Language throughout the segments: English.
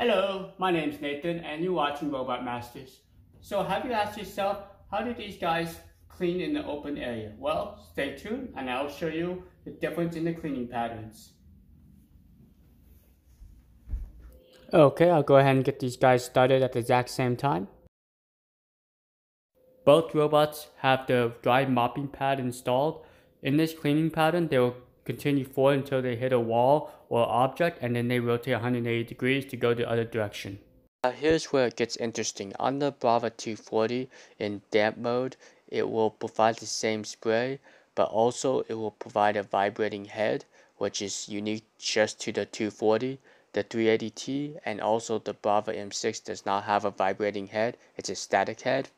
Hello, my name's Nathan and you're watching Robot Masters. So have you asked yourself, how do these guys clean in the open area? Well, stay tuned and I'll show you the difference in the cleaning patterns. Okay, I'll go ahead and get these guys started at the exact same time. Both robots have the dry mopping pad installed. In this cleaning pattern, they will continue forward until they hit a wall or object and then they rotate 180 degrees to go the other direction. Now here's where it gets interesting. On the Braava 240 in damp mode, it will provide the same spray, but also it will provide a vibrating head, which is unique just to the 240. The 380T and also the Braava M6 does not have a vibrating head, it's a static head.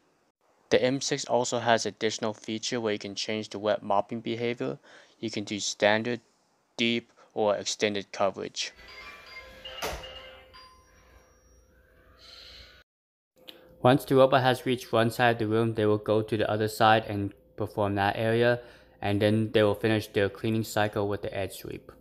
The M6 also has additional feature where you can change the wet mopping behavior. You can do standard, deep, or extended coverage. Once the robot has reached one side of the room, they will go to the other side and perform that area, and then they will finish their cleaning cycle with the edge sweep.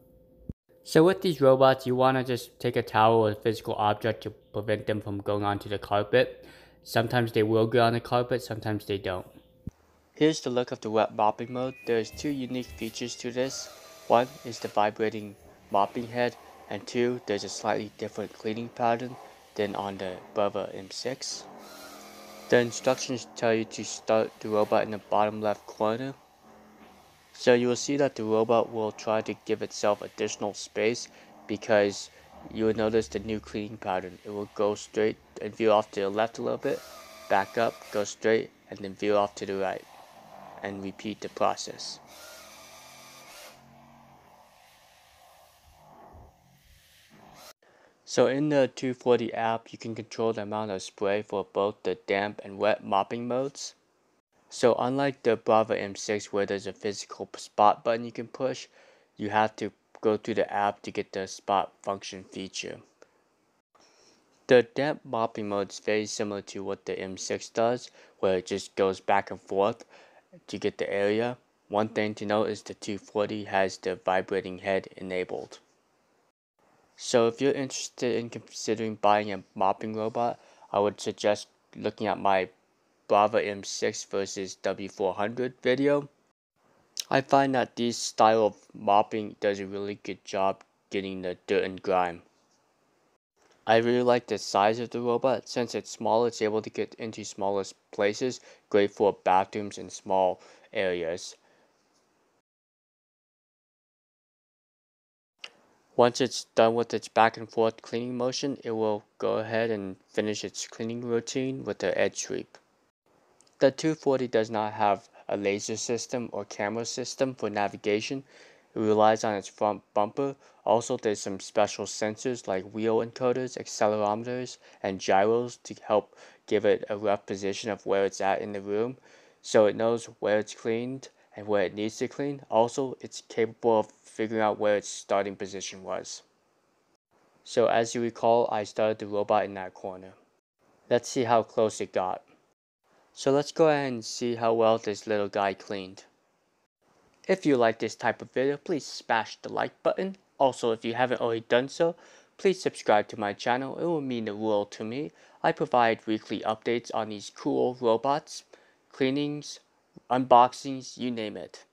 So with these robots, you want to just take a towel or a physical object to prevent them from going onto the carpet. Sometimes they will get on the carpet, sometimes they don't. Here's the look of the wet mopping mode. There's two unique features to this. One is the vibrating mopping head, and two, there's a slightly different cleaning pattern than on the Braava M6. The instructions tell you to start the robot in the bottom left corner. So you will see that the robot will try to give itself additional space because you will notice the new cleaning pattern. It will go straight and veer off to the left a little bit, back up, go straight, and then veer off to the right, and repeat the process. So in the 240 app, you can control the amount of spray for both the damp and wet mopping modes. So unlike the Braava M6 where there's a physical spot button you can push, you have to go to the app to get the spot function feature. The damp mopping mode is very similar to what the M6 does, where it just goes back and forth to get the area. One thing to note is the 240 has the vibrating head enabled. So if you're interested in considering buying a mopping robot, I would suggest looking at my Braava M6 versus W400 video. I find that this style of mopping does a really good job getting the dirt and grime. I really like the size of the robot. Since it's small, it's able to get into smallest places, great for bathrooms and small areas. Once it's done with its back and forth cleaning motion, it will go ahead and finish its cleaning routine with the edge sweep. The 240 does not have a laser system or camera system for navigation. It relies on its front bumper. Also, there's some special sensors like wheel encoders, accelerometers, and gyros to help give it a rough position of where it's at in the room so it knows where it's cleaned and where it needs to clean. Also, it's capable of figuring out where its starting position was. So as you recall, I started the robot in that corner. Let's see how close it got. So let's go ahead and see how well this little guy cleaned. If you like this type of video, please smash the like button. Also, if you haven't already done so, please subscribe to my channel. It will mean the world to me. I provide weekly updates on these cool robots, cleanings, unboxings, you name it.